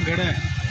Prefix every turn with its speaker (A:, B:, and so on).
A: घड़ा है।